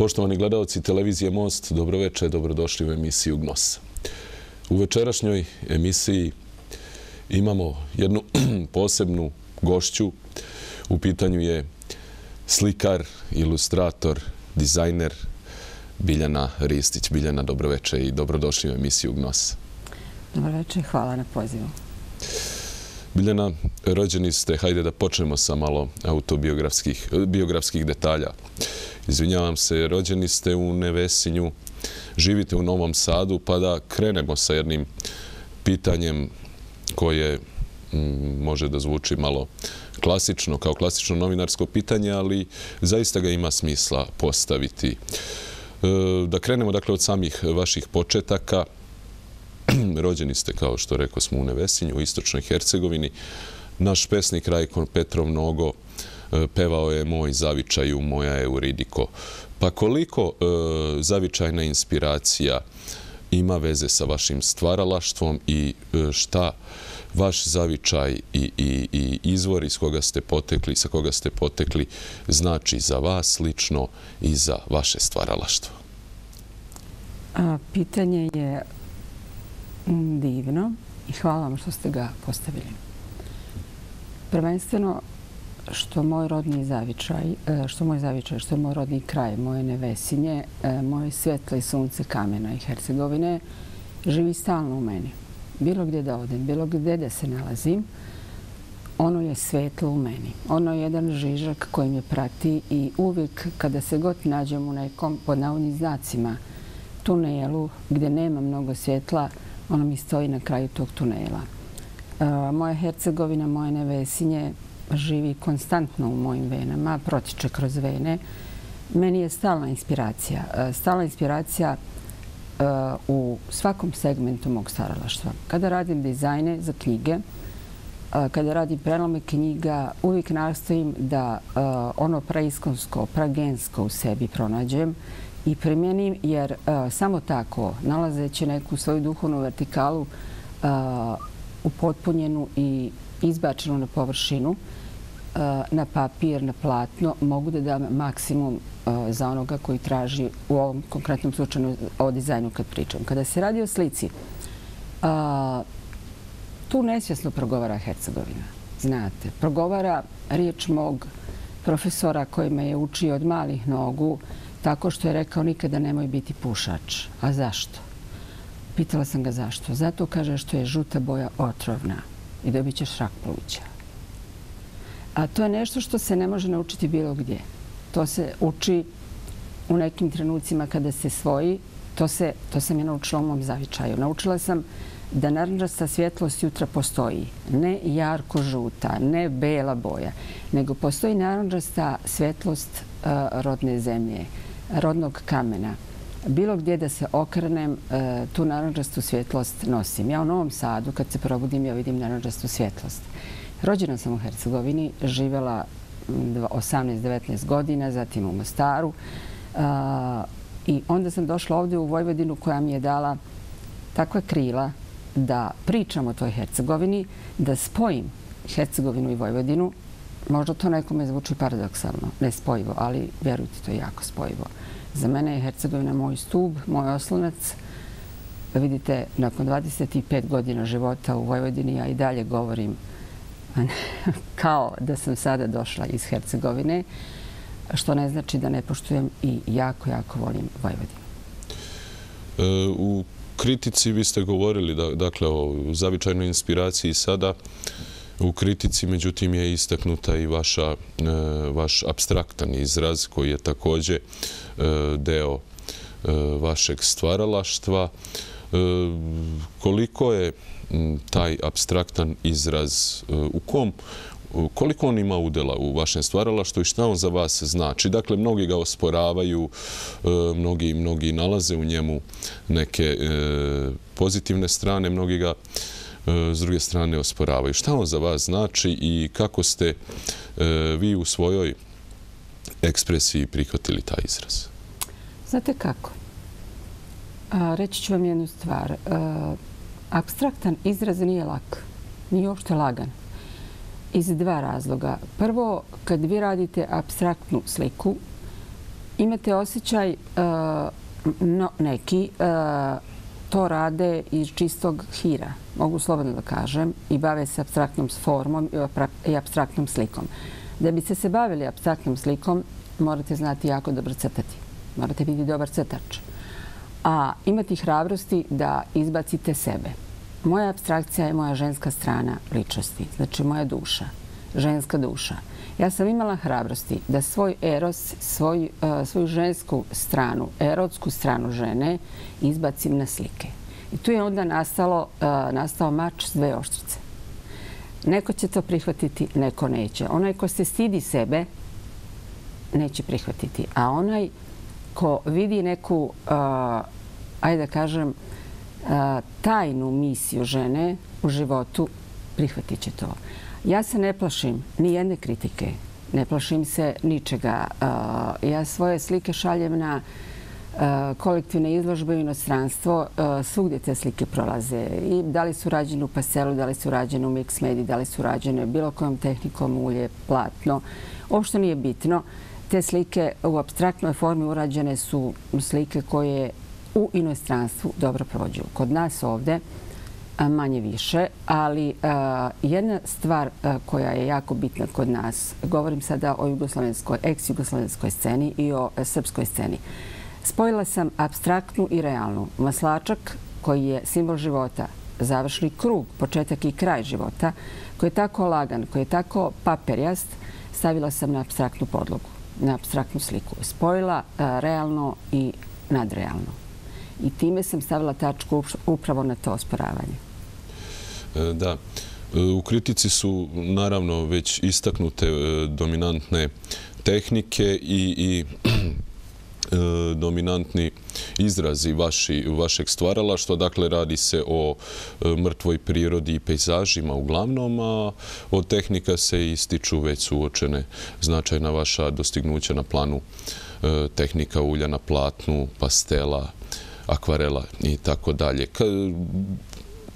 Poštovani gledalci televizije Most, dobroveče, dobrodošli u emisiju Gnos. U večerašnjoj emisiji imamo jednu posebnu gošću. U pitanju je slikar, ilustrator, dizajner Biljana Ristić. Biljana, dobroveče i dobrodošli u emisiju Gnos. Dobroveče, hvala na pozivu. Biljana, rođeni ste, hajde da počnemo sa malo autobiografskih detalja. Izvinjavam se, rođeni ste u Nevesinju, živite u Novom Sadu, pa da krenemo sa jednim pitanjem koje mm, može da zvuči malo klasično, kao klasično novinarsko pitanje, ali zaista ga ima smisla postaviti. E, da krenemo dakle od samih vaših početaka. Rođeni ste, kao što rekao smo, u Nevesinju, u Istočnoj Hercegovini. Naš pesnik Rajkon Petrov Nogo E, pevao je moj zavičaj u moja Euridiko. Pa koliko e, zavičajna inspiracija ima veze sa vašim stvaralaštvom i e, šta vaš zavičaj i izvor iz koga ste potekli, sa koga ste potekli, znači za vas lično i za vaše stvaralaštvo? Pitanje je mm, divno i hvala vam što ste ga postavili. Prvenstveno, što moj rodni zavičaj, e, što moj zavičaj, što je moj rodni kraj, moje nevesinje, e, moje svetle sunce kamena i Hercegovine, živi stalno u meni. Bilo gdje da odem, bilo gdje da se nalazim, ono je svetlo u meni. Ono je jedan žižak koji me prati i uvijek kada se god nađem u nekom, pod navodnim znacima, tunelu gdje nema mnogo svjetla, ono mi stoji na kraju tog tunela. E, moja Hercegovina, moje nevesinje, živi konstantno u mojim venama, protiče kroz vene. Meni je stalna inspiracija. E, stalna inspiracija e, u svakom segmentu mog stvaralaštva. Kada radim dizajne za knjige, e, kada radim prelome knjiga, uvijek nastojim da ono praiskonsko, pragensko u sebi pronađem i primjenim, jer samo tako, nalazeći neku svoju duhovnu vertikalu upotpunjenu i izbačenu na površinu, Eh, na papir, na platno, mogu da dam maksimum eh, za onoga koji traži u ovom konkretnom slučaju o dizajnu kad pričam. Kada se radi o slici, eh, tu nesvjesno progovara Hercegovina. Znate, progovara riječ mog profesora koji me je učio od malih nogu tako što je rekao nikada nemoj biti pušač. A zašto? Pitala sam ga zašto. Zato kaže što je žuta boja otrovna i dobit ćeš rak pluća. A to je nešto što se ne može naučiti bilo gdje. To se uči u nekim trenucima kada se svoji. To, se, to sam je naučila u mom zavičaju. Naučila sam da naranđasta svjetlost jutra postoji. Ne jarko žuta, ne bela boja, nego postoji naranđasta svjetlost uh, rodne zemlje, rodnog kamena. Bilo gdje da se okrenem, uh, tu naranđastu svjetlost nosim. Ja u Novom Sadu, kad se probudim, ja vidim naranđastu svjetlost. Rođena sam u Hercegovini, živjela mm, 18-19 godina, zatim u Mostaru. I onda sam došla ovdje u Vojvodinu koja mi je dala takva krila da pričam o toj Hercegovini, da spojim Hercegovinu i Vojvodinu. Možda to nekome zvuči paradoksalno, nespojivo, ali vjerujte, to je jako spojivo. Za mene je Hercegovina moj stub, moj oslonac. Vidite, nakon 25 godina života u Vojvodini ja i dalje govorim kao da sam sada došla iz Hercegovine, što ne znači da ne poštujem i jako, jako volim Vojvodinu. E, u kritici vi ste govorili dakle, o zavičajnoj inspiraciji sada. U kritici, međutim, je istaknuta i vaša, e, vaš abstraktan izraz koji je također e, deo e, vašeg stvaralaštva. E, koliko je taj abstraktan izraz e, u kom e, koliko on ima udela u vašem stvaralaštu i šta on za vas znači. Dakle, mnogi ga osporavaju, mnogi, mnogi nalaze u njemu neke pozitivne strane, mnogi ga s druge strane osporavaju. Šta on za vas znači i kako ste vi u svojoj ekspresiji prihvatili taj izraz? Znate kako? Reći ću vam jednu stvar abstraktan izraz nije lak. Nije uopšte lagan. Iz dva razloga. Prvo, kad vi radite abstraktnu sliku imate osjećaj, neki to rade iz čistog hira, mogu slobodno da kažem, i bave se abstraktnom formom i abstraktnom slikom. Da biste se se bavili abstraktnom slikom, morate znati jako dobro crtati. Morate biti dobar crtač. A imati hrabrosti da izbacite sebe. Moja abstrakcija je moja ženska strana ličnosti, znači moja duša, ženska duša. Ja sam imala hrabrosti da svoj eros, svoj, uh, svoju žensku stranu, erotsku stranu žene izbacim na slike. I tu je onda nastalo, uh, nastao mač s dve oštrice. Neko će to prihvatiti, neko neće. Onaj ko se stidi sebe, neće prihvatiti. A onaj ko vidi neku, ajde da kažem, tajnu misiju žene u životu, prihvatit će to. Ja se ne plašim ni jedne kritike, ne plašim se ničega. Ja svoje slike šaljem na kolektivne izložbe u inostranstvo. Svugdje te slike prolaze. I da li su rađene u paselu, da li su rađene u mix mediji, da li su rađene bilo kojom tehnikom, ulje, platno. Uopšte nije bitno. Te slike u abstraktnoj formi urađene su slike koje u inostranstvu dobro prođu. Kod nas ovde, manje više, ali jedna stvar koja je jako bitna kod nas, govorim sada o jugoslovenskoj, ex-jugoslovenskoj sceni i o e, srpskoj sceni, spojila sam abstraktnu i realnu. Maslačak koji je simbol života, završni krug, početak i kraj života, koji je tako lagan, koji je tako paperjast, stavila sam na abstraktnu podlogu, na abstraktnu sliku. Spojila e, realno i nadrealno. I time sam stavila tačku upravo na to osporavanje. E, da, e, u kritici su naravno već istaknute dominantne tehnike i E, dominantni izrazi vašeg stvarala, što dakle radi se o e, mrtvoj prirodi i pejzažima uglavnom, a od tehnika se ističu već suočene značajna vaša dostignuća na planu e, tehnika ulja na platnu, pastela, akvarela i tako dalje.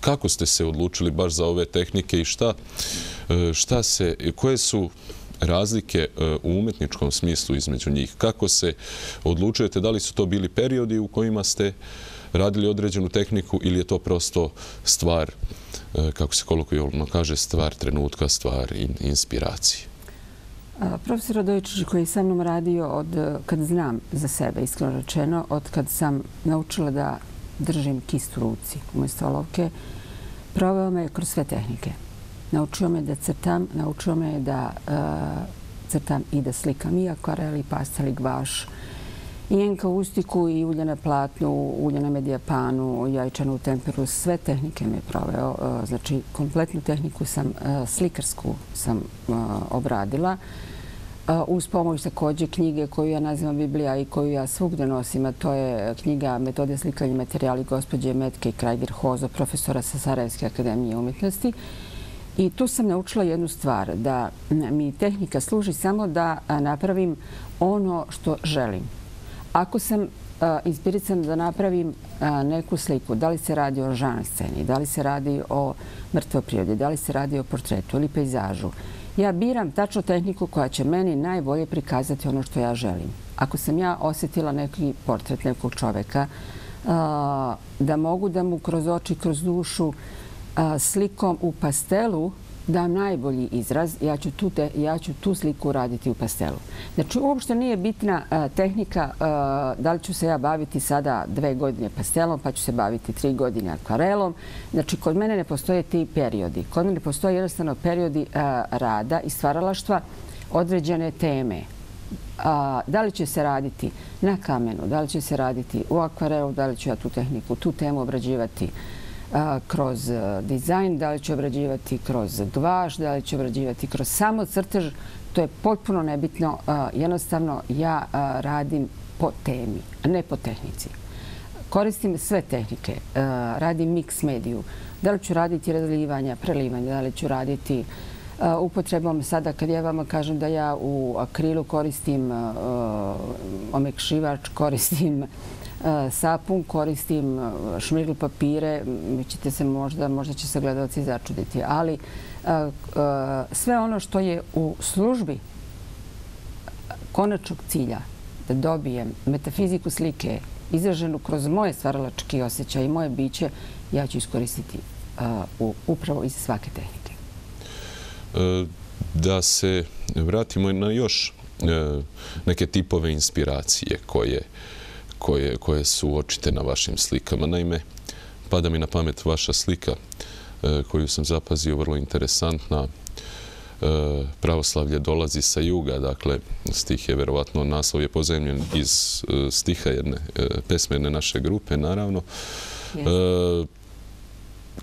Kako ste se odlučili baš za ove tehnike i šta, šta se, koje su razlike e, u umetničkom smislu između njih? Kako se odlučujete? Da li su to bili periodi u kojima ste radili određenu tehniku ili je to prosto stvar, e, kako se kolokvijalno kaže, stvar trenutka, stvar inspiracije? Profesor Radovičić koji je sa mnom radio od e, kad znam za sebe, iskreno rečeno, od kad sam naučila da držim kist u ruci umjesto olovke, proveo me kroz sve tehnike. Naučio me da crtam, naučio me da uh, crtam i da slikam i akvarel, i pastel, i gvaš, i enka ustiku, i ulje na platnu, ulje na medijapanu, jajčanu temperu, sve tehnike me proveo. Uh, znači, kompletnu tehniku sam, uh, slikarsku sam uh, obradila uz pomoć također knjige koju ja nazivam Biblija i koju ja svugde nosim, a to je knjiga Metode slikanja materijali gospođe Metke i Krajger Hozo, profesora sa Sarajevske akademije umjetnosti. I tu sam naučila jednu stvar, da mi tehnika služi samo da napravim ono što želim. Ako sam inspirican da napravim neku sliku, da li se radi o žan sceni, da li se radi o mrtvoj prirodi, da li se radi o portretu ili pejzažu, ja biram tačno tehniku koja će meni najbolje prikazati ono što ja želim. Ako sam ja osjetila neki portret nekog čoveka, da mogu da mu kroz oči, kroz dušu, slikom u pastelu dam najbolji izraz, ja ću tu, te, ja ću tu sliku raditi u pastelu. Znači, uopšte nije bitna tehnika da li ću se ja baviti sada dve godine pastelom, pa ću se baviti tri godine akvarelom. Znači, kod mene ne postoje ti periodi. Kod mene postoje jednostavno periodi rada i stvaralaštva određene teme. A, da li će se raditi na kamenu, da li će se raditi u akvarelu, da li ću ja tu tehniku, tu temu obrađivati kroz e, dizajn, da li će obrađivati kroz gvaš, da li će obrađivati kroz samo crtež. To je potpuno nebitno. E, jednostavno, ja e, radim po temi, a ne po tehnici. Koristim sve tehnike. Radim mix mediju. Da li ću raditi razlivanja, prelivanja, da li ću raditi upotrebom sada kad ja vama kažem da ja u akrilu koristim omekšivač, koristim E, sapun, koristim e, šmirgl papire, mi ćete se možda, možda će se gledalci začuditi, ali e, sve ono što je u službi konačnog cilja, da dobijem metafiziku slike izraženu kroz moje stvaralački osjećaj i moje biće, ja ću iskoristiti upravo iz svake tehnike. Da se vratimo na još neke tipove inspiracije koje, koje, koje su očite na vašim slikama. Naime, pada mi na pamet vaša slika e, koju sam zapazio vrlo interesantna. Pravoslavlje dolazi sa juga, dakle, stih je verovatno naslov je pozemljen iz stiha jedne pesmene naše grupe, naravno.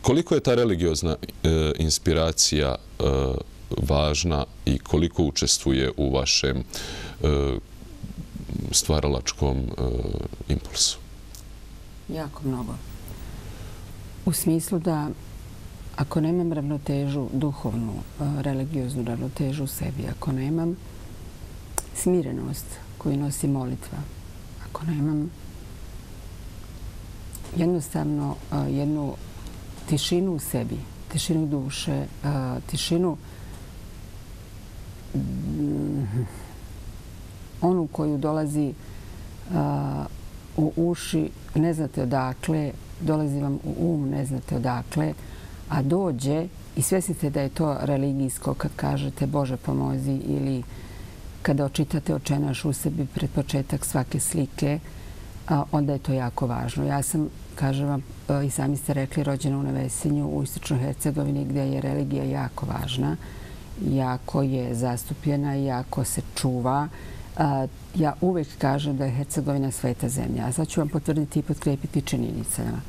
Koliko je ta religiozna inspiracija važna i koliko učestvuje u vašem e, stvaralačkom e, impulsu? Jako mnogo. U smislu da ako nemam ravnotežu, duhovnu, e, religioznu ravnotežu u sebi, ako nemam smirenost koju nosi molitva, ako nemam jednostavno e, jednu tišinu u sebi, tišinu duše, e, tišinu onu koju dolazi uh, u uši, ne znate odakle, dolazi vam u um, ne znate odakle, a dođe i svesite da je to religijsko kad kažete Bože pomozi ili kada očitate očenaš u sebi pred početak svake slike, onda je to jako važno. Ja sam, kažem vam, e, i sami ste rekli, rođena u Nevesinju u Istočnoj Hercegovini gdje je religija jako važna jako je zastupljena i jako se čuva. Ja uvek kažem da je Hercegovina sveta zemlja. A sad ću vam potvrditi i potkrepiti činjenicama.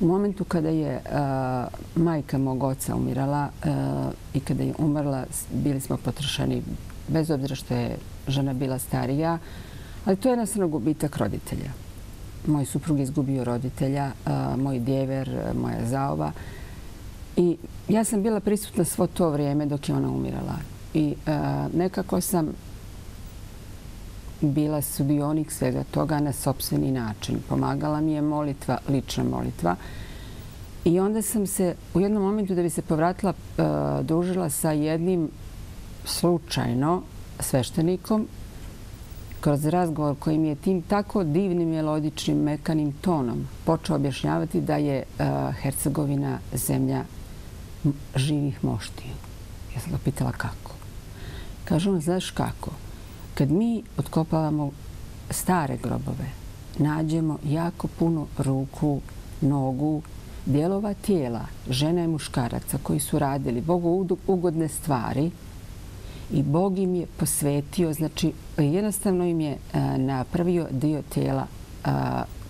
U momentu kada je majka mog oca umirala i kada je umrla, bili smo potrošeni bez obzira što je žena bila starija, ali to je jednostavno gubitak roditelja. Moj suprug je izgubio roditelja, moj djever, moja zaova. I ja sam bila prisutna svo to vrijeme dok je ona umirala. I nekako sam bila sudionik svega toga na sobstveni način. Pomagala mi je molitva, lična molitva. I onda sam se u jednom momentu da bi se povratila e, družila sa jednim slučajno sveštenikom kroz razgovor koji mi je tim tako divnim, melodičnim, mekanim tonom počeo objašnjavati da je e, Hercegovina zemlja živih moštiju. Ja sam ga pitala kako. Kaže on, znaš kako? Kad mi odkopavamo stare grobove, nađemo jako puno ruku, nogu, dijelova tijela, žena i muškaraca koji su radili Bogu ugodne stvari i Bog im je posvetio, znači jednostavno im je e, napravio dio tijela e,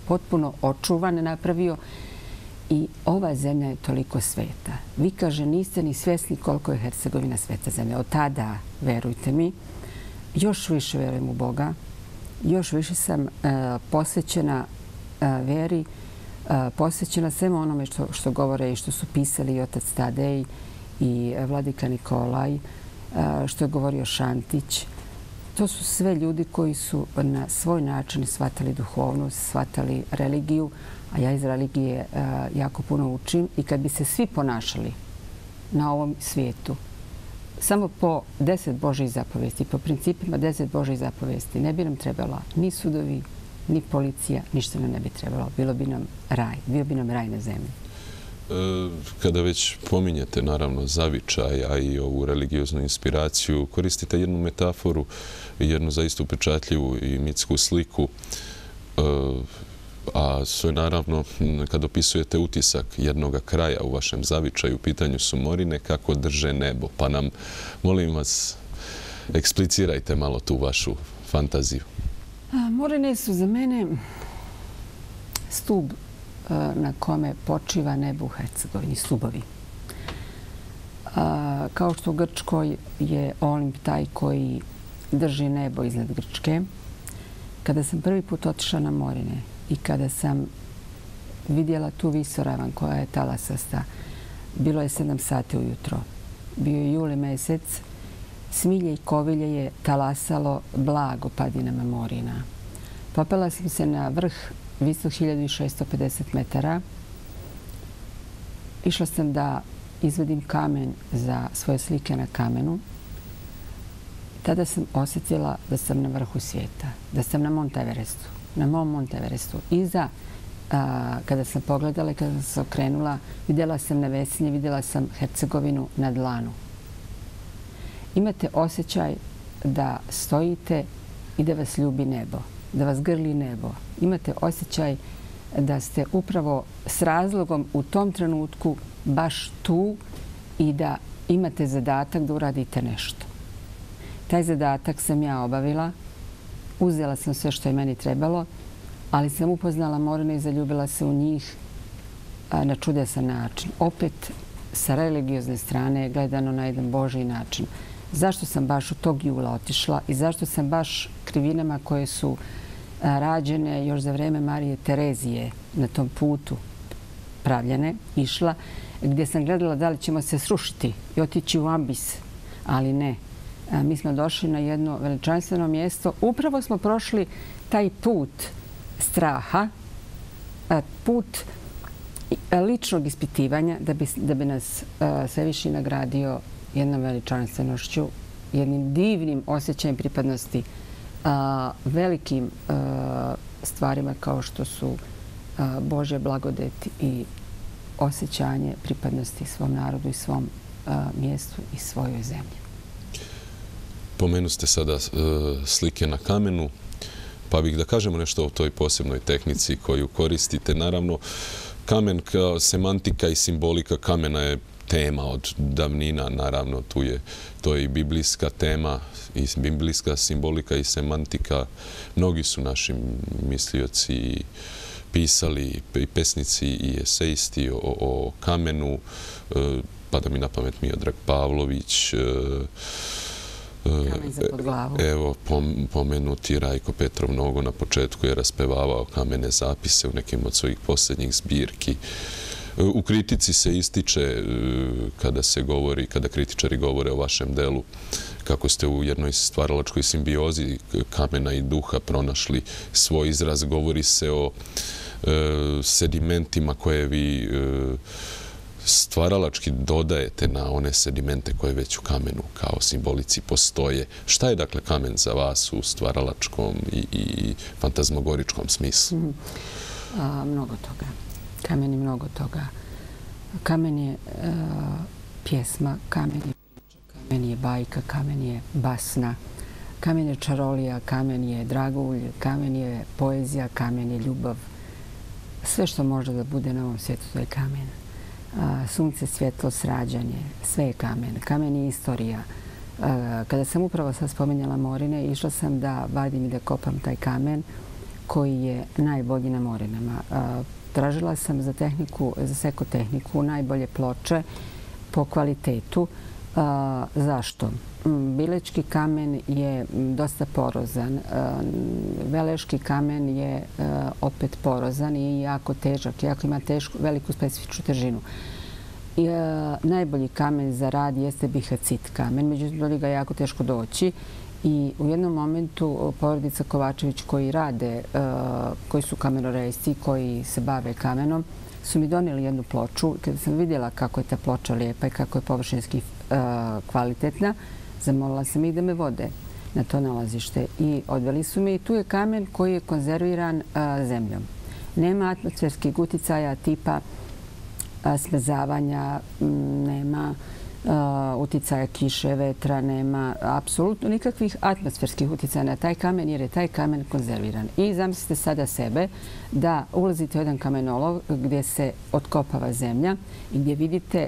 potpuno očuvan, napravio i ova zemlja je toliko sveta. Vi, kaže, niste ni svjesni koliko je Hercegovina sveta zemlja. Od tada, verujte mi, još više verujem u Boga, još više sam e, posvećena e, veri, e, posvećena svema onome što, što govore i što su pisali i otac Tadej i vladika Nikolaj, što je govorio Šantić. To su sve ljudi koji su na svoj način shvatali duhovnost, shvatali religiju, a ja iz religije jako puno učim i kad bi se svi ponašali na ovom svijetu samo po deset Božih zapovesti, po principima deset Božih zapovesti, ne bi nam trebala ni sudovi, ni policija, ništa nam ne bi trebalo. Bilo bi nam raj, bio bi nam raj na zemlji. E, kada već pominjete, naravno, zavičaj, a i ovu religioznu inspiraciju, koristite jednu metaforu, jednu zaista upečatljivu i mitsku sliku e, a su naravno, kad opisujete utisak jednog kraja u vašem zavičaju, u pitanju su morine, kako drže nebo. Pa nam, molim vas, eksplicirajte malo tu vašu fantaziju. Morine su za mene stub na kome počiva nebo u Hercegovini, stubovi. Kao što u Grčkoj je Olimp taj koji drži nebo iznad Grčke, kada sam prvi put otišla na Morine, i kada sam vidjela tu visoravan koja je talasasta, bilo je sedam sati ujutro. Bio je juli mesec, smilje i kovilje je talasalo blago padinama morina. Popela sam se na vrh visok 1650 metara. Išla sam da izvedim kamen za svoje slike na kamenu. tada sam osjetila da sam na vrhu svijeta, da sam na Monteverestu, na mom Monteverestu. Iza, kada sam pogledala i kada sam se okrenula, vidjela sam na Vesinje, vidjela sam Hercegovinu na dlanu. Imate osjećaj da stojite i da vas ljubi nebo, da vas grli nebo. Imate osjećaj da ste upravo s razlogom u tom trenutku baš tu i da imate zadatak da uradite nešto. Taj zadatak sam ja obavila, uzela sam sve što je meni trebalo, ali sam upoznala Morina i zaljubila se u njih na čudesan način. Opet sa religiozne strane gledano na jedan Boži način. Zašto sam baš u tog jula otišla i zašto sam baš krivinama koje su rađene još za vreme Marije Terezije na tom putu pravljene, išla, gdje sam gledala da li ćemo se srušiti i otići u ambis, ali ne. Mi smo došli na jedno veličanstveno mjesto. Upravo smo prošli taj put straha, put ličnog ispitivanja da bi, da bi nas svevišnji nagradio jednom veličanstvenošću, jednim divnim osjećajem pripadnosti velikim stvarima kao što su Božje blagodet i osjećanje pripadnosti svom narodu i svom mjestu i svojoj zemlji. Pomenu ste sada e, slike na kamenu, pa bih da kažemo nešto o toj posebnoj tehnici koju koristite. Naravno, kamen kao semantika i simbolika kamena je tema od davnina, naravno, tu je, to je i biblijska tema, i biblijska simbolika i semantika. Mnogi su naši mislioci pisali i pesnici i eseisti o, o kamenu, e, pada mi na pamet Miodrag Pavlović, e, e, Evo, pomenuti Rajko Petrov mnogo na početku je raspevavao kamene zapise u nekim od svojih posljednjih zbirki. E, u kritici se ističe e, kada se govori, kada kritičari govore o vašem delu, kako ste u jednoj stvaralačkoj simbiozi kamena i duha pronašli svoj izraz. Govori se o e, sedimentima koje vi e, stvaralački dodajete na one sedimente koje već u kamenu kao simbolici postoje. Šta je dakle kamen za vas u stvaralačkom i i fantazmogoričkom smislu? Mhm. Mnogo toga kamen je mnogo toga. Kamen je a, pjesma, kamen je priča, kamen je bajka, kamen je basna, kamen je čarolija, kamen je dragulj, kamen je poezija, kamen je ljubav. Sve što može da bude na ovom svijetu, to je kamen. Sunce, svjetlo, srađanje, sve je kamen. Kamen je istorija. Kada sam upravo sad spomenjala Morine, išla sam da vadim i da kopam taj kamen koji je najbolji na Morinama. Tražila sam za tehniku, za sekotehniku najbolje ploče po kvalitetu. Zašto? Bilečki kamen je dosta porozan. E, Veleški kamen je e, opet porozan i jako težak, jako ima tešku, veliku specifičnu težinu. I, e, najbolji kamen za rad jeste bihacit kamen, međutim, do ga jako teško doći. I u jednom momentu porodica Kovačević koji rade, koji su kamenorejci, koji se bave kamenom, su mi donijeli jednu ploču. Kada sam vidjela kako je ta ploča lijepa i kako je površinski kvalitetna, zamolila sam ih da me vode na to nalazište. I odveli su me i tu je kamen koji je konzerviran zemljom. Nema atmosferskih uticaja tipa smezavanja, nema uticaja kiše, vetra, nema apsolutno nikakvih atmosferskih uticaja na taj kamen jer je taj kamen konzerviran. I zamislite sada sebe da ulazite u jedan kamenolog gdje se otkopava zemlja i gdje vidite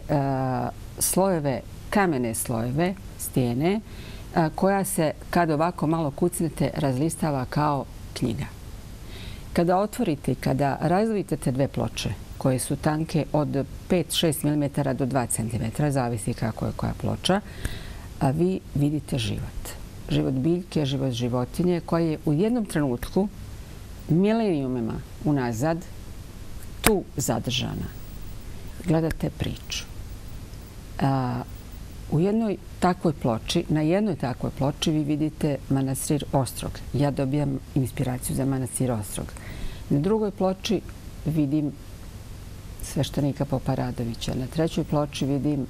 slojeve, kamene slojeve, stijene, koja se kad ovako malo kucnete razlistava kao knjiga. Kada otvorite i kada razvijete te dve ploče, koje su tanke od 5-6 mm do 2 cm, zavisi kako je koja ploča, a vi vidite život. Život biljke, život životinje, koji je u jednom trenutku, milenijumima unazad, tu zadržana. Gledate priču. A, u jednoj takvoj ploči, na jednoj takvoj ploči vi vidite manastir Ostrog. Ja dobijam inspiraciju za manastir Ostrog. Na drugoj ploči vidim sveštenika Poparadovića. Na trećoj ploči vidim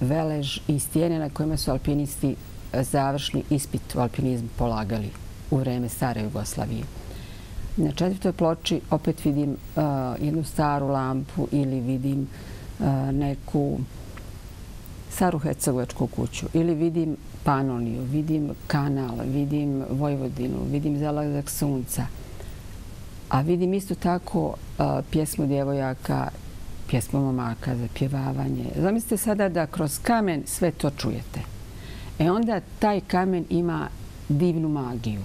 velež i stijene na kojima su alpinisti završni ispit u alpinizmu polagali u vreme stare Jugoslavije. Na četvrtoj ploči opet vidim jednu staru lampu ili vidim neku staru Hercegovačku kuću ili vidim Panoniju, vidim kanal, vidim Vojvodinu, vidim zalazak sunca. A vidim isto tako pjesmu djevojaka, pjesmu momaka za pjevavanje. Zamislite sada da kroz kamen sve to čujete. E onda taj kamen ima divnu magiju.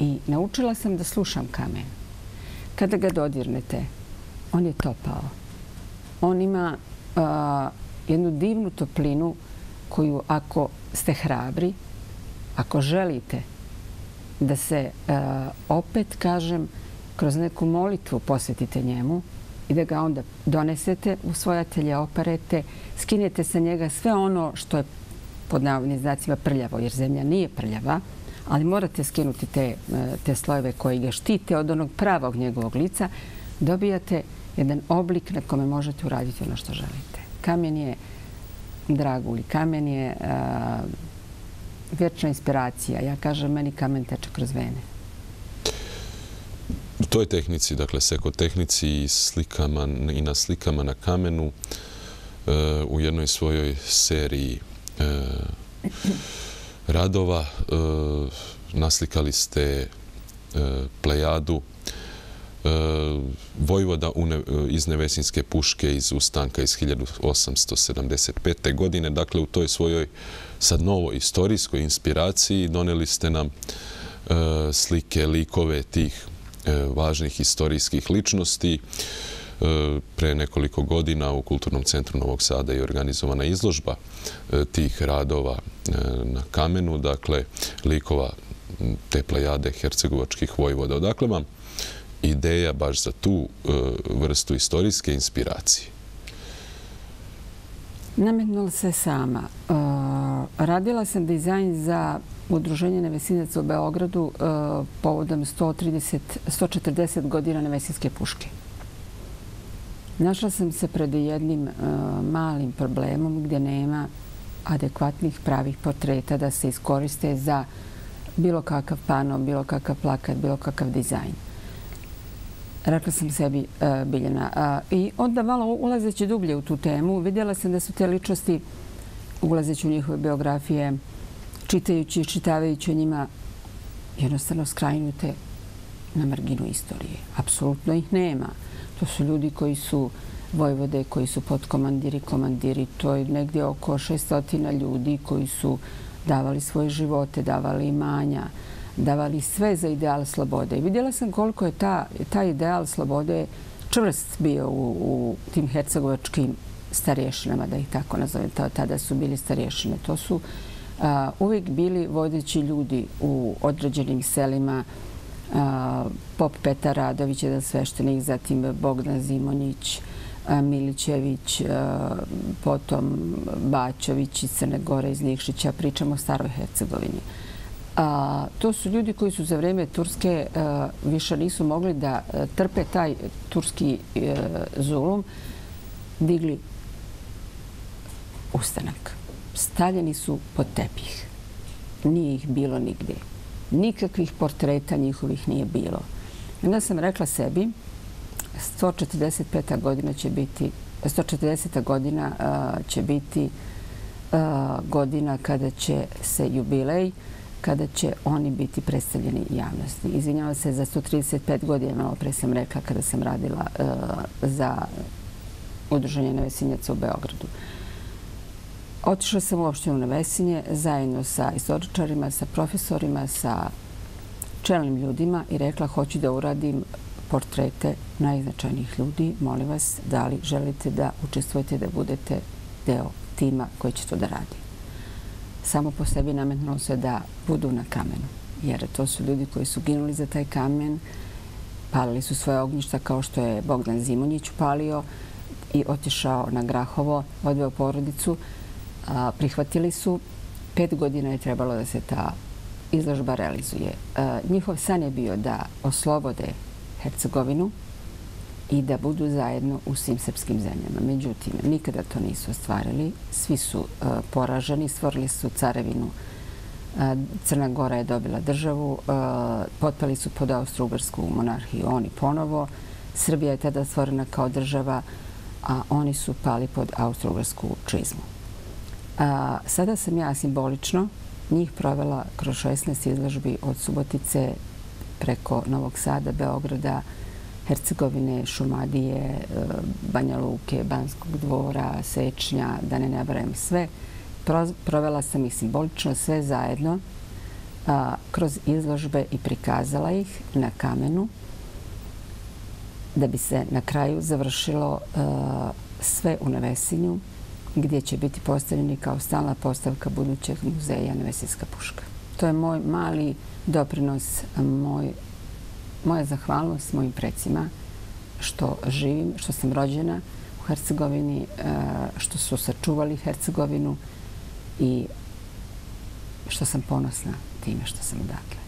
I naučila sam da slušam kamen. Kada ga dodirnete, on je topao. On ima jednu divnu toplinu koju ako ste hrabri, ako želite da se e, opet, kažem, kroz neku molitvu posvetite njemu i da ga onda donesete u svoje atelje, operete, skinete sa njega sve ono što je pod navodnim znacima prljavo, jer zemlja nije prljava, ali morate skinuti te, e, te slojeve koji ga štite od onog pravog njegovog lica, dobijate jedan oblik na kome možete uraditi ono što želite. Kamen je dragulj, kamen je a, vječna inspiracija. Ja kažem, meni kamen teče kroz vene. U toj tehnici, dakle, seko tehnici i, slikama, i na slikama na kamenu, e, u jednoj svojoj seriji e, radova e, naslikali ste e, plejadu E, vojvoda e, iz Nevesinske puške iz Ustanka iz 1875. godine. Dakle, u toj svojoj sad novoj istorijskoj inspiraciji doneli ste nam e, slike, likove tih važnih istorijskih ličnosti. Pre nekoliko godina u Kulturnom centru Novog Sada je organizovana izložba tih radova na kamenu, dakle, likova te plejade hercegovačkih vojvoda. Odakle vam ideja baš za tu e, vrstu istorijske inspiracije? Nametnula se sama. E, radila sam dizajn za Udruženje Nevesinaca u Beogradu e, povodom 140 godina Nevesinske puške. Našla sam se pred jednim malim problemom gdje nema adekvatnih pravih portreta da se iskoriste za bilo kakav pano, bilo kakav plakat, bilo kakav dizajn. Rekla sam sebi e, Biljana. I onda malo ulazeći dublje u tu temu, vidjela sam da su te ličnosti, ulazeći u njihove biografije, čitajući i čitavajući o njima, jednostavno skrajnute na marginu istorije. Apsolutno ih nema. To su ljudi koji su vojvode, koji su podkomandiri, komandiri. To je negdje oko 600 ljudi koji su davali svoje živote, davali imanja, davali sve za ideal slobode. I vidjela sam koliko je ta, ta ideal slobode čvrst bio u, u tim hercegovačkim starješinama, da ih tako nazovem. Tada su bili starješine. To su a, uvijek bili vodeći ljudi u određenim selima, pop Petar Radović, jedan sveštenik, zatim Bogdan Zimonjić, Milićević, potom Bačović iz Crne Gore, iz Nikšića. Pričamo o staroj Hercegovini. A, to su ljudi koji su za vreme Turske e, više nisu mogli da e, trpe taj turski e, zulum, digli ustanak. Staljeni su pod tepih. Nije ih bilo nigdje nikakvih portreta njihovih nije bilo. Onda sam rekla sebi, 145. godina će biti 140. godina će biti godina kada će se jubilej, kada će oni biti predstavljeni javnosti. Izvinjava se za 135 godina, malo pre sam rekla kada sam radila eh, za udruženje Nevesinjaca u Beogradu. Otišla sam u opštinu na Vesinje zajedno sa istoričarima, sa profesorima, sa čelnim ljudima i rekla hoću da uradim portrete najznačajnijih ljudi. Molim vas, da li želite da učestvujete, da budete deo tima koji će to da radi. Samo po sebi nametnulo se da budu na kamenu, jer to su ljudi koji su ginuli za taj kamen, palili su svoje ognjišta kao što je Bogdan Zimonjić upalio i otišao na Grahovo, odveo porodicu, prihvatili su. Pet godina je trebalo da se ta izložba realizuje. Njihov san je bio da oslobode Hercegovinu i da budu zajedno u svim srpskim zemljama. Međutim, nikada to nisu ostvarili. Svi su uh, poraženi, stvorili su carevinu uh, Crna Gora je dobila državu, uh, potpali su pod Austro-Ugarsku monarhiju, oni ponovo. Srbija je tada stvorena kao država, a oni su pali pod Austro-Ugarsku čizmu. Sada sam ja simbolično njih provela kroz 16 izložbi od Subotice preko Novog Sada, Beograda, Hercegovine, Šumadije, e, Banja Luke, Banskog dvora, Sečnja, da ne nabrajem sve. Provela sam ih simbolično sve zajedno e, kroz izložbe i prikazala ih na kamenu da bi se na kraju završilo e, sve u Nevesinju gdje će biti postavljeni kao stalna postavka budućeg muzeja Nevesinska puška. To je moj mali doprinos, moj, moja zahvalnost mojim precima što živim, što sam rođena u Hercegovini, e, što su sačuvali Hercegovinu i što sam ponosna time što sam odatle.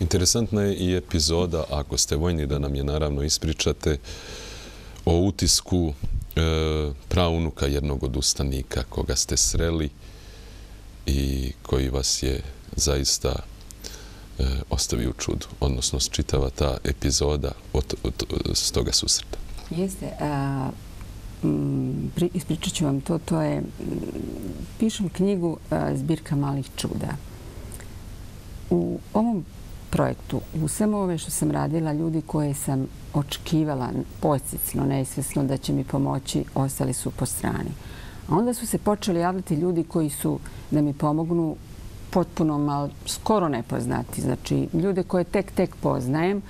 Interesantna je i epizoda, ako ste vojni, da nam je naravno ispričate o utisku e, praunuka jednog od ustanika koga ste sreli i koji vas je zaista e, ostavi u čudu, odnosno čitava ta epizoda od, od, s toga susreta. Jeste. A, m, ispričat ću vam to. To je, pišem knjigu a, Zbirka malih čuda. U ovom projektu. U svemu ove što sam radila, ljudi koje sam očekivala posjecno, nesvjesno da će mi pomoći, ostali su po strani. A onda su se počeli javljati ljudi koji su da mi pomognu potpuno malo, skoro nepoznati. Znači, ljude koje tek, tek poznajem,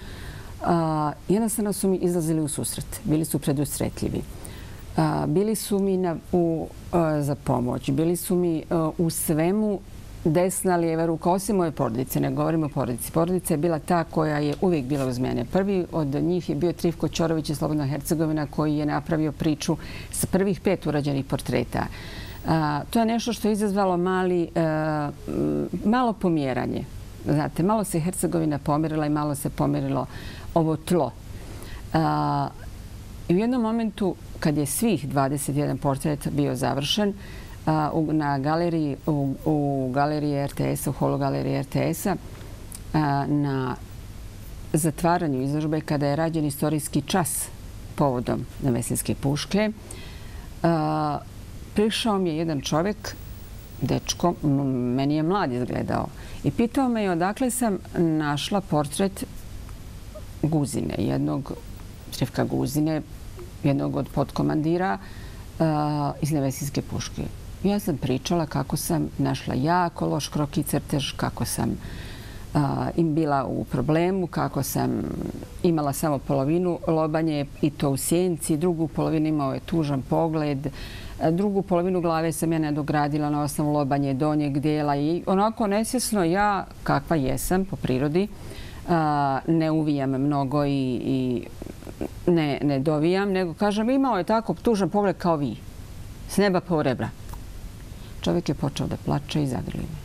a, jednostavno su mi izlazili u susret. Bili su predusretljivi. A, bili su mi na, u, a, za pomoć. Bili su mi u svemu desna, lijeva ruka, osim moje porodice, ne govorimo o porodici. Porodica je bila ta koja je uvijek bila uz mene. Prvi od njih je bio Trivko Ćorović iz Slobodna Hercegovina koji je napravio priču sa prvih pet urađenih portreta to je nešto što je izazvalo mali, e, malo pomjeranje. Znate, malo se Hercegovina pomirila i malo se pomirilo ovo tlo. I u jednom momentu, kad je svih 21 portret bio završen, na galeriji, u, u galeriji RTS-a, u hologaleriji RTS-a, na zatvaranju izložbe kada je rađen istorijski čas povodom na Vesinske puške, prišao mi je jedan čovjek, dečko, meni je mlad izgledao, i pitao me odakle sam našla portret Guzine, jednog, Trivka Guzine, jednog od podkomandira e, iz Nevesinske puške. Ja sam pričala kako sam našla jako loš kroki crtež, kako sam e, im bila u problemu, kako sam imala samo polovinu lobanje i to u sjenci, drugu polovinu imao je tužan pogled, drugu polovinu glave sam ja nedogradila na osnovu lobanje donjeg dijela i onako nesvjesno ja, kakva jesam po prirodi, ne uvijam mnogo i, i ne, ne dovijam, nego kažem imao je tako tužan pogled kao vi, s neba po rebra. Čovjek je počeo da plače i zagrli me.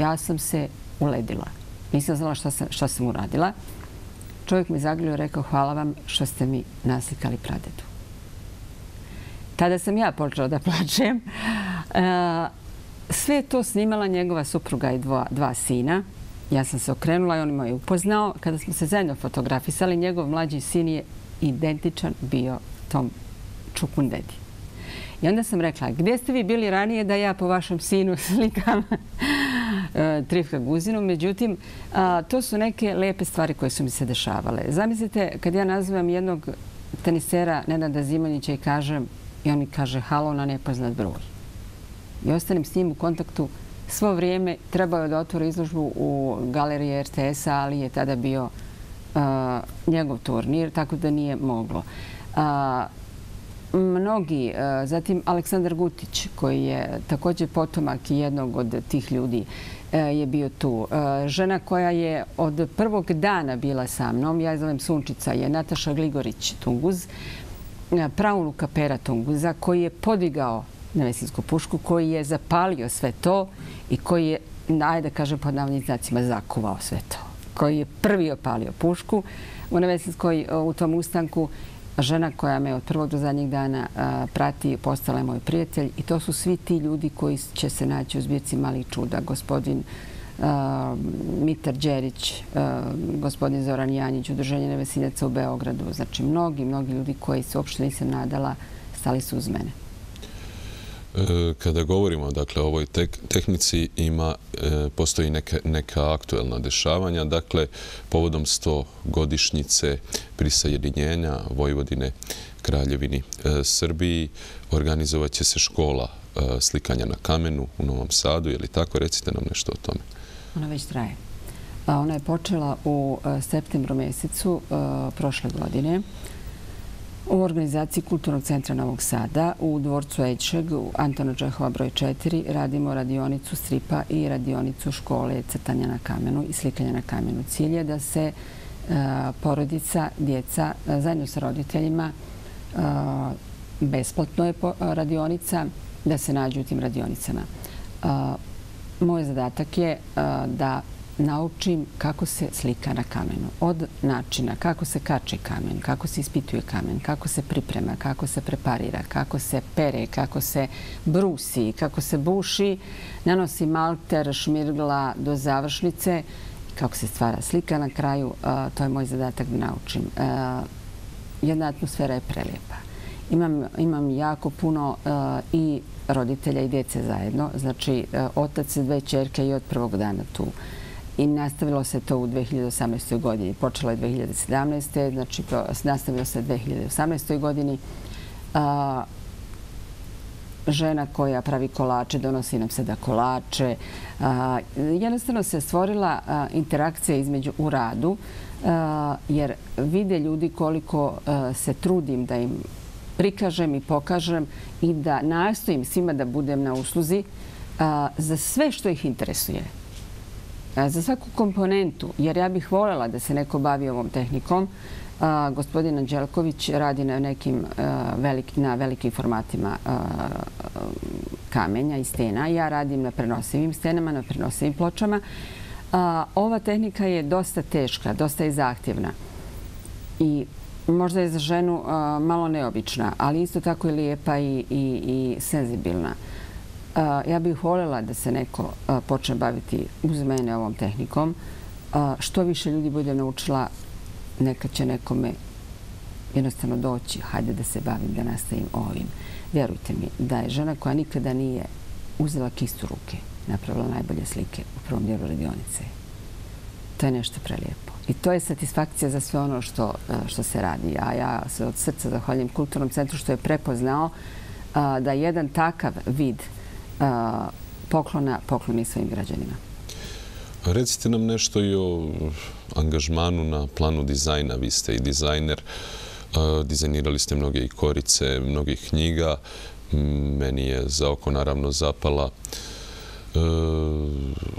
Ja sam se uledila. Nisam znala šta sam, šta sam uradila. Čovjek mi zagrlio i rekao hvala vam što ste mi naslikali pradedu. Tada sam ja počela da plačem. E, sve to snimala njegova supruga i dva, dva sina. Ja sam se okrenula i on me je upoznao. Kada smo se zajedno fotografisali, njegov mlađi sin je identičan bio tom čukundedi. I onda sam rekla, gdje ste vi bili ranije da ja po vašem sinu slikam e, Trifka Guzinu? Međutim, to su neke lepe stvari koje su mi se dešavale. Zamislite, kad ja nazivam jednog tenisera Nenada Zimanjića i kažem, i on mi kaže, halo na nepoznat broj. I ostanem s njim u kontaktu svo vrijeme. Trebao je da otvore izložbu u galeriji RTS-a, ali je tada bio njegov turnir, tako da nije moglo mnogi, zatim Aleksandar Gutić, koji je također potomak jednog od tih ljudi, e, je bio tu. E, žena koja je od prvog dana bila sa mnom, ja zovem Sunčica, je Nataša Gligorić Tunguz, E, praunuka Pera Tunguza, koji je podigao nevesinsku pušku, koji je zapalio sve to i koji je, najde da kažem pod navnim znacima, zakuvao sve to. Koji je prvi opalio pušku u Nevesinskoj e, u tom ustanku žena koja me od prvog do zadnjeg dana e, prati, postala je moj prijatelj i to su svi ti ljudi koji će se naći u zbirci Malih čuda. Gospodin Ehm, Mitar Đerić, ehm, gospodin Zoran Janjić, Udruženje Nevesinaca u Beogradu. Znači, mnogi, mnogi ljudi koji se uopšte nisam nadala, stali su uz mene. E, kada govorimo dakle, o ovoj tehnici, ima, e, postoji neka aktuelna dešavanja. Dakle, povodom 100 godišnjice prisajedinjenja Vojvodine Kraljevini e, Srbiji organizovat će se škola slikanja na kamenu u Novom Sadu. Je li tako? Recite nam nešto o tome. Ona već traje. Pa ona je počela u e, septembru mjesecu e, prošle godine. U organizaciji Kulturnog centra Novog Sada u dvorcu Ejčeg u Antona Čehova broj 4 radimo radionicu stripa i radionicu škole crtanja na kamenu i slikanja na kamenu. Cilj je da se e, porodica, djeca, zajedno sa roditeljima, besplatno je radionica, da se nađu u tim radionicama. Moj zadatak je e, da naučim kako se slika na kamenu. Od načina kako se kače kamen, kako se ispituje kamen, kako se priprema, kako se preparira, kako se pere, kako se brusi, kako se buši, nanosi malter, šmirgla do završnice, kako se stvara slika na kraju. E, to je moj zadatak da naučim. E, jedna atmosfera je prelijepa. Imam jako puno e, i roditelja i djece zajedno. Znači, e, otac i dve čerke i od prvog dana tu i nastavilo se to u 2018. godini. Počelo je 2017. Znači, nastavilo se u 2018. godini. Žena koja pravi kolače, donosi nam sada kolače. Jednostavno se stvorila interakcija između u radu, jer vide ljudi koliko se trudim da im prikažem i pokažem i da nastojim svima da budem na usluzi za sve što ih interesuje za svaku komponentu, jer ja bih voljela da se neko bavi ovom tehnikom, gospodin Anđelković radi na nekim na velikim formatima kamenja i stena. Ja radim na prenosivim stenama, na prenosivim pločama. Ova tehnika je dosta teška, dosta je zahtjevna i možda je za ženu malo neobična, ali isto tako je lijepa i senzibilna. Ja bih voljela da se neko počne baviti uz mene ovom tehnikom. Što više ljudi bude naučila, neka će nekome jednostavno doći, hajde da se bavim, da nastavim ovim. Vjerujte mi da je žena koja nikada nije uzela kistu ruke, napravila najbolje slike u prvom dijelu radionice. To je nešto prelijepo. I to je satisfakcija za sve ono što, e, što se radi. A ja se od srca zahvaljujem Kulturnom centru što je prepoznao e, da jedan takav vid e, poklona pokloni svojim građanima. Recite nam nešto i o angažmanu na planu dizajna. Vi ste i dizajner. Dizajnirali ste mnoge i korice, mnogih knjiga. Meni je za oko naravno zapala e, E,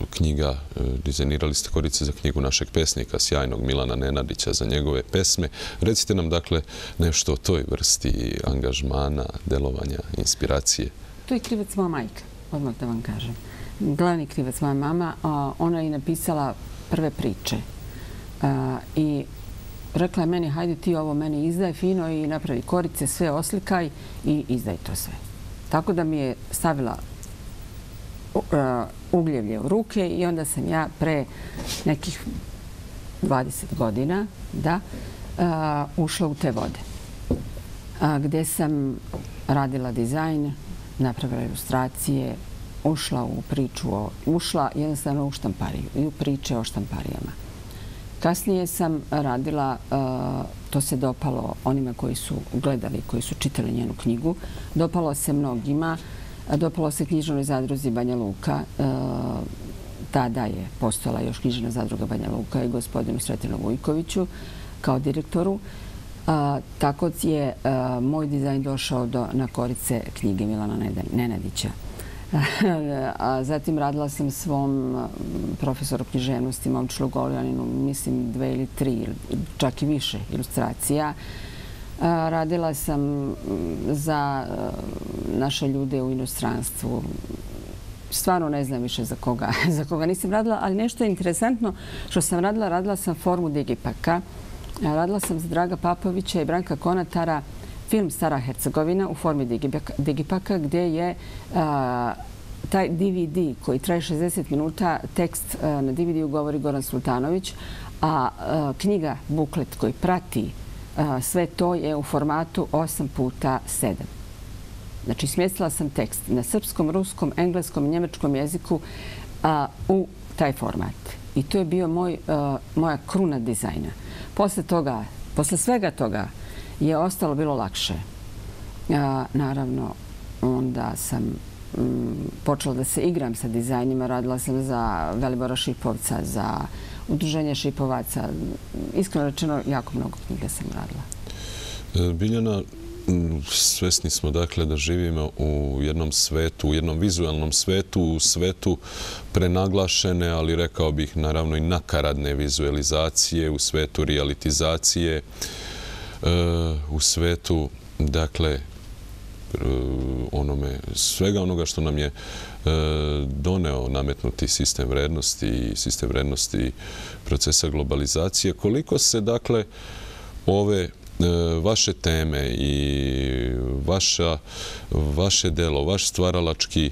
knjiga. E, dizajnirali ste korice za knjigu našeg pesnika, sjajnog Milana Nenadića, za njegove pesme. Recite nam dakle nešto o toj vrsti angažmana, delovanja, inspiracije. To je krivac moja majka odmah da vam kažem. Glavni krivac moja mama, ona je napisala prve priče. I rekla je meni, hajde ti ovo meni izdaj fino i napravi korice, sve oslikaj i izdaj to sve. Tako da mi je stavila Uh, ugljevlje u ruke i onda sam ja pre nekih 20 godina da uh, ušla u te vode. Uh, gde sam radila dizajn, napravila ilustracije, ušla u priču, ušla jednostavno u štampariju i u priče o štamparijama. Kasnije sam radila, to se dopalo onima koji su gledali, koji su čitali njenu knjigu, dopalo se mnogima, dopalo se knjižnoj zadruzi Banja Luka, e, tada je postala još knjižna zadruga Banja Luka i gospodinu Sretinu Vujkoviću kao direktoru. E, tako je e, moj dizajn došao na korice knjige Milana Nenadića. Zatim radila sam svom e, profesoru književnosti, momčilu Goljaninu, mislim dve ili tri, čak i više ilustracija. Radila sam mm, za e, naše ljude u inostranstvu. Stvarno ne znam više za koga, za koga nisam radila, ali nešto je interesantno što sam radila, radila sam formu Digipaka Radila sam za Draga Papovića i Branka Konatara film Stara Hercegovina u formi Digipaka gdje je taj DVD koji traje 60 minuta, tekst e, na DVD-u govori Goran Sultanović, a e, knjiga, buklet koji prati sve to je u formatu 8 puta 7. Znači, smjestila sam tekst na srpskom, ruskom, engleskom i njemačkom jeziku u taj format. I to je bio moja kruna dizajna. Posle toga, posle svega toga je ostalo bilo lakše. Naravno, onda sam mm, počela da se igram sa dizajnima. Radila sam za Velibora Šipovca, za udruženje Šipovaca. Iskreno rečeno, jako mnogo knjiga sam radila. E, Biljana, svesni smo dakle da živimo u jednom svetu, u jednom vizualnom svetu, u svetu prenaglašene, ali rekao bih naravno i nakaradne vizualizacije, u svetu realitizacije, e, u svetu dakle E, onome, svega onoga što nam je e, doneo nametnuti sistem vrednosti i sistem vrednosti procesa globalizacije. Koliko se dakle ove e, vaše teme i vaša, vaše delo, vaš stvaralački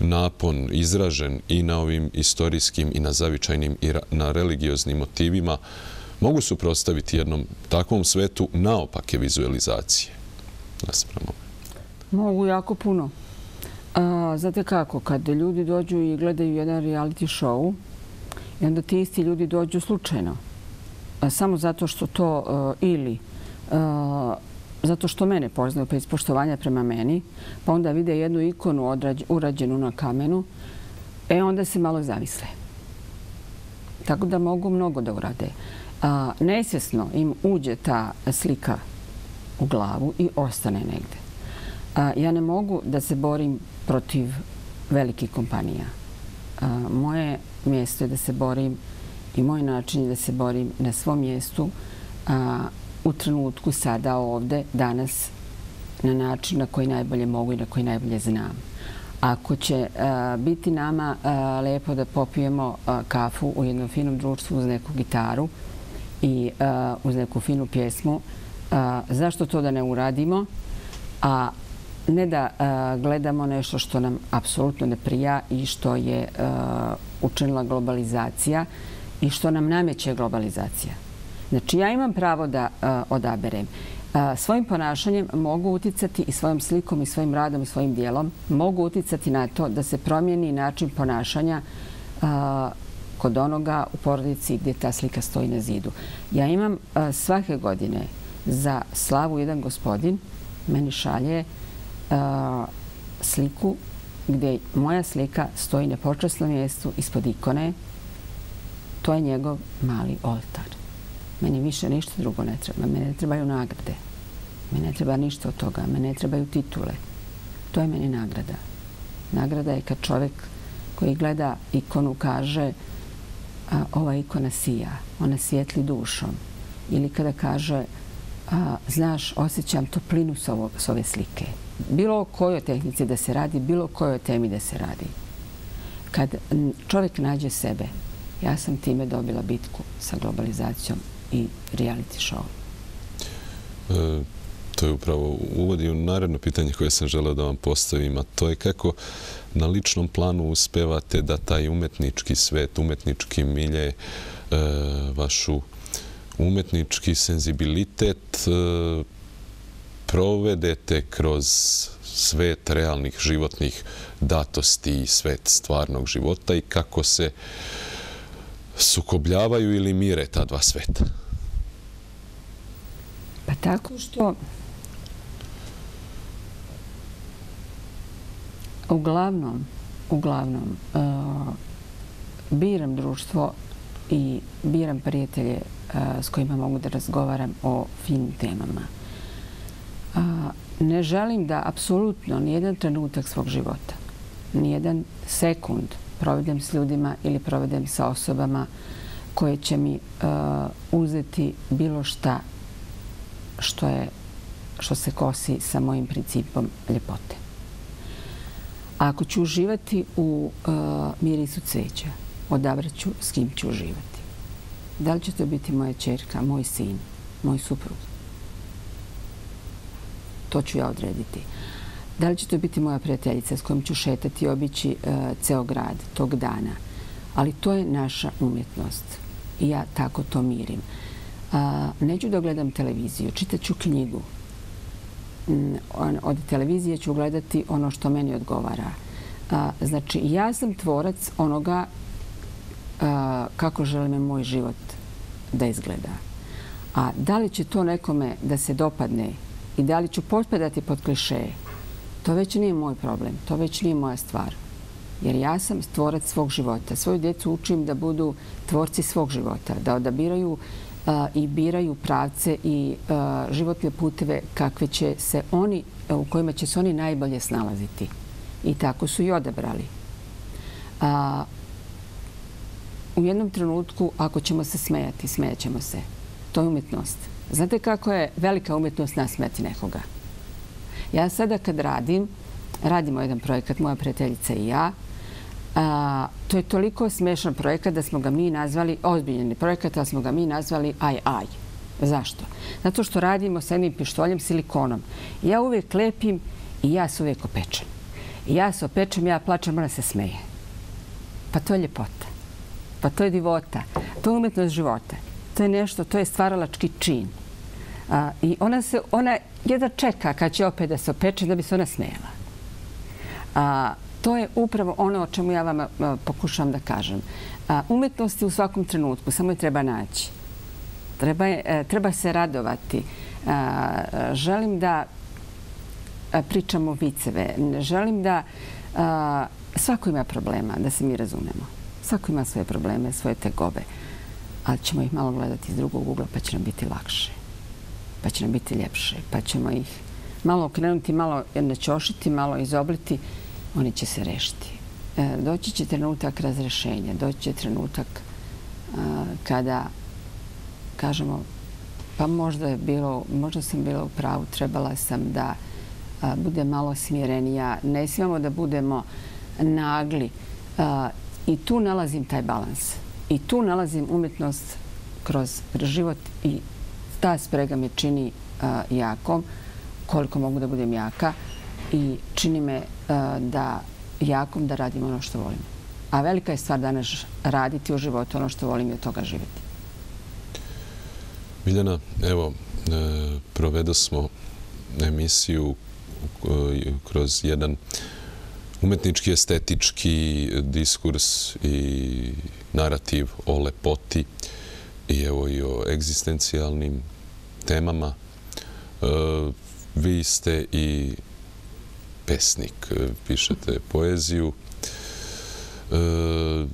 napon izražen i na ovim istorijskim i na zavičajnim i na religioznim motivima mogu suprostaviti jednom takvom svetu naopake vizualizacije? Naspravo. Mogu jako puno. Znate kako, kad ljudi dođu i gledaju jedan reality show, i onda ti isti ljudi dođu slučajno. Samo zato što to ili zato što mene poznaju pa ispoštovanja prema meni, pa onda vide jednu ikonu urađenu na kamenu, e onda se malo zavisle. Tako da mogu mnogo da urade. Nesvjesno im uđe ta slika u glavu i ostane negde. Ja ne mogu da se borim protiv velikih kompanija. Moje mjesto je da se borim i moj način je da se borim na svom mjestu u trenutku sada ovde, danas, na način na koji najbolje mogu i na koji najbolje znam. Ako će biti nama lepo da popijemo kafu u jednom finom društvu uz neku gitaru i uz neku finu pjesmu, zašto to da ne uradimo? A ne da e, gledamo nešto što nam apsolutno ne prija i što je e, učinila globalizacija i što nam nameće globalizacija. Znači, ja imam pravo da e, odaberem. Svojim ponašanjem mogu uticati i svojom slikom i svojim radom i svojim dijelom mogu uticati na to da se promijeni način ponašanja kod onoga u porodici gdje ta slika stoji na zidu. Ja imam svake godine za slavu jedan gospodin meni šalje sliku gdje moja slika stoji na počasnom mjestu ispod ikone. To je njegov mali oltar. Meni više ništa drugo ne treba. Mene ne trebaju nagrade. Mene ne treba ništa od toga. Mene ne trebaju titule. To je meni nagrada. Nagrada je kad čovjek koji gleda ikonu kaže a, ova ikona sija, ona svijetli dušom. Ili kada kaže a, znaš, osjećam toplinu s, ovo, s ove slike. Bilo kojoj tehnici da se radi, bilo kojoj temi da se radi. Kad čovjek nađe sebe, ja sam time dobila bitku sa globalizacijom i reality show. E, to je upravo uvodi u naredno pitanje koje sam želeo da vam postavim, a to je kako na ličnom planu uspevate da taj umetnički svet, umetnički milje, e, vašu umetnički senzibilitet e, provedete kroz svet realnih životnih datosti i svet stvarnog života i kako se sukobljavaju ili mire ta dva sveta? Pa tako što uglavnom, uglavnom, uh, biram društvo i biram prijatelje uh, s kojima mogu da razgovaram o finim temama. Ne želim da apsolutno nijedan trenutak svog života, nijedan sekund provedem s ljudima ili provedem sa osobama koje će mi uzeti bilo šta što je što se kosi sa mojim principom ljepote. A ako ću uživati u uh, mirisu cveća, odabrat ću s kim ću uživati. Da li će to biti moja čerka, moj sin, Moj suprug. To ću ja odrediti. Da li će to biti moja prijateljica s kojom ću šetati i obići e, ceo grad tog dana? Ali to je naša umjetnost. I ja tako to mirim. A, neću da gledam televiziju, čitaću knjigu. Mm, od televizije ću gledati ono što meni odgovara. A, znači, ja sam tvorac onoga a, kako želim moj život da izgleda. A da li će to nekome da se dopadne i da li ću potpadati pod klišeje, to već nije moj problem, to već nije moja stvar. Jer ja sam stvorac svog života. Svoju djecu učim da budu tvorci svog života, da odabiraju i biraju pravce i životne puteve kakve će se oni, u kojima će se oni najbolje snalaziti. I tako su i odabrali. U jednom trenutku, ako ćemo se smejati, smejaćemo se. To je umjetnost. Znate kako je velika umjetnost nasmeti nekoga? Ja sada kad radim, radimo jedan projekat, moja prijateljica i ja, a, to je toliko smešan projekat da smo ga mi nazvali, ozbiljeni projekat, da smo ga mi nazvali aj aj. Zašto? Zato što radimo sa jednim pištoljem silikonom. Ja uvijek lepim i ja se uvijek opečem. I ja se opečem, ja plačem, ona se smeje. Pa to je ljepota. Pa to je divota. To je umjetnost života. To je nešto, to je stvaralački čin. A, I ona se, ona jedva čeka kad će opet da se opeče da bi se ona smijela. A, to je upravo ono o čemu ja vam pokušam da kažem. A, umjetnost je u svakom trenutku, samo je treba naći. Treba, je, e, treba se radovati. A, želim da pričamo viceve. Želim da a, svako ima problema, da se mi razumemo. Svako ima svoje probleme, svoje tegobe. Ali ćemo ih malo gledati iz drugog ugla pa će nam biti lakše pa će nam biti ljepše, pa ćemo ih malo okrenuti, malo načošiti, malo izobliti, oni će se rešiti. E, doći će trenutak razrešenja, doći će trenutak e, kada kažemo pa možda je bilo, možda sam bila u pravu, trebala sam da e, bude malo smjerenija. Ne smijemo da budemo nagli. I tu nalazim taj balans. I tu nalazim umjetnost kroz život i ta sprega me čini jakom, koliko mogu da budem jaka i čini me da jakom da radim ono što volim. A velika je stvar danas raditi u životu ono što volim i od toga živjeti. Miljana, evo, e, provedo smo emisiju e, kroz jedan umetnički, estetički diskurs i narativ o lepoti i evo i o egzistencijalnim temama. E, vi ste i pesnik, e, pišete poeziju. E,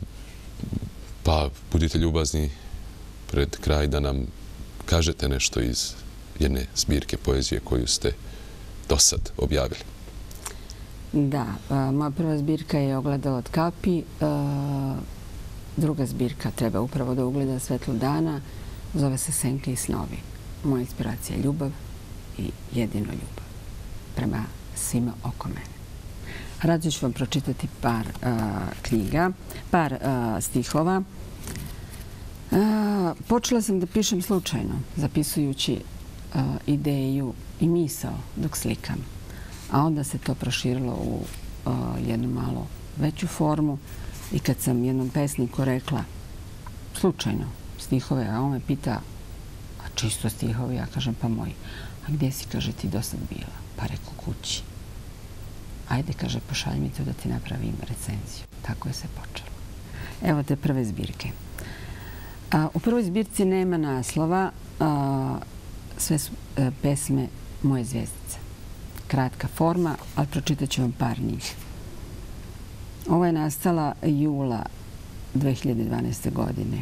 pa budite ljubazni pred kraj da nam kažete nešto iz jedne zbirke poezije koju ste do sad objavili. Da, pa moja prva zbirka je Ogledalo od kapi. E, Druga zbirka treba upravo da ugleda svetlo dana. Zove se Senke i snovi moja inspiracija je ljubav i jedino ljubav prema svima oko mene. Rado ću vam pročitati par knjiga, par stihova. počela sam da pišem slučajno, zapisujući ideju i misao dok slikam. A onda se to proširilo u jednu malo veću formu i kad sam jednom pesniku rekla slučajno stihove, a on me pita a čisto stihovi, ja kažem pa moji. A gdje si, kaže, ti do sad bila? Pa reko kući. Ajde, kaže, pošalj mi to da ti napravim recenziju. Tako je se počelo. Evo te prve zbirke. A, u prvoj zbirci nema naslova. A, sve su a, pesme moje zvijezdice. Kratka forma, ali pročitat ću vam par njih. Ova je nastala jula 2012. godine.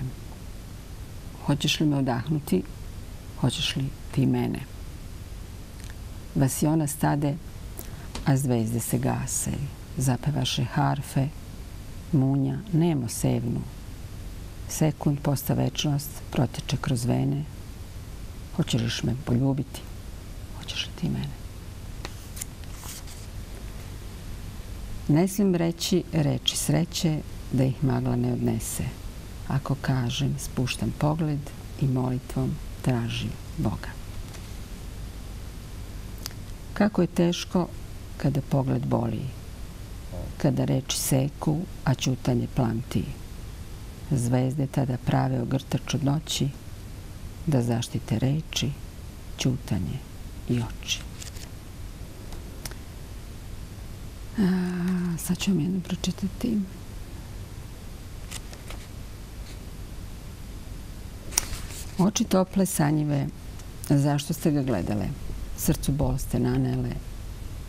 Hoćeš li me odahnuti? hoćeš li ti mene? Vasiona stade, a zvezde se gase. Zapevaše harfe, munja, nemo sevnu. Sekund posta večnost, proteče kroz vene. Hoćeš li me poljubiti? Hoćeš li ti mene? Ne smijem reći reči sreće da ih magla ne odnese. Ako kažem, spuštam pogled i molitvom tražim Boga. Kako je teško kada pogled boli, kada reči seku, a čutanje planti. Zvezde tada prave ogrtač od noći, da zaštite reči, čutanje i oči. A, Eh, sad ću vam jedno pročitati. Oči tople, sanjive, zašto ste ga gledale? Srcu bol ste nanele,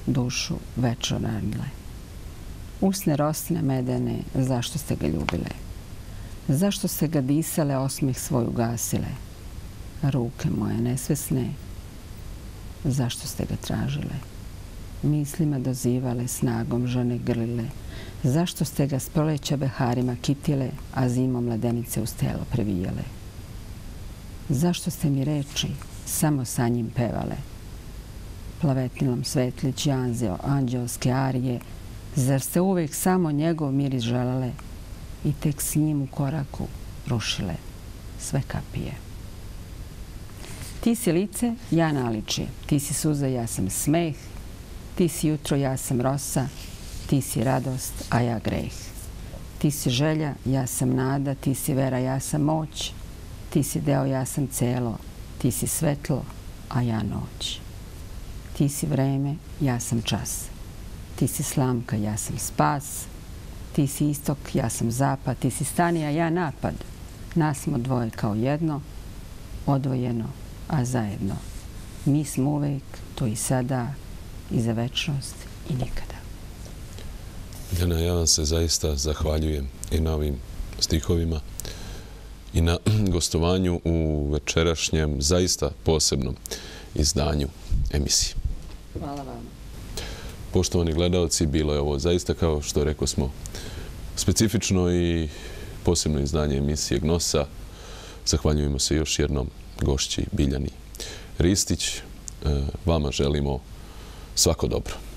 dušu večo ranile. Usne rosne medene, zašto ste ga ljubile? Zašto ste ga disale, osmih svoju gasile? Ruke moje nesvesne, zašto ste ga tražile? Mislima dozivale, snagom žene grlile. Zašto ste ga s proleća beharima kitile, a zimom ledenice uz telo previjale? Zašto ste mi reči samo sa njim pevale? Plavetnilom svetlić i anzeo, anđelske arije, zar ste uvijek samo njegov miris želele i tek s njim u koraku rušile sve kapije? Ti si lice, ja naličije. Ti si suza, ja sam smeh. Ti si jutro, ja sam rosa. Ti si radost, a ja greh. Ti si želja, ja sam nada. Ti si vera, ja sam moć. Ti si deo, ja sam celo. Ti si svetlo, a ja noć. Ti si vreme, ja sam čas. Ti si slamka, ja sam spas. Ti si istok, ja sam zapad. Ti si stanija, ja napad. Nas smo dvoje kao jedno, odvojeno, a zajedno. Mi smo uvek tu i sada, i za večnost i nikada. Ljena, ja vam se zaista zahvaljujem i na ovim stihovima i na gostovanju u večerašnjem zaista posebnom izdanju emisije. Hvala vam. Poštovani gledalci, bilo je ovo zaista kao što rekao smo specifično i posebno izdanje emisije Gnosa. Zahvaljujemo se još jednom gošći Biljani Ristić. E, vama želimo svako dobro.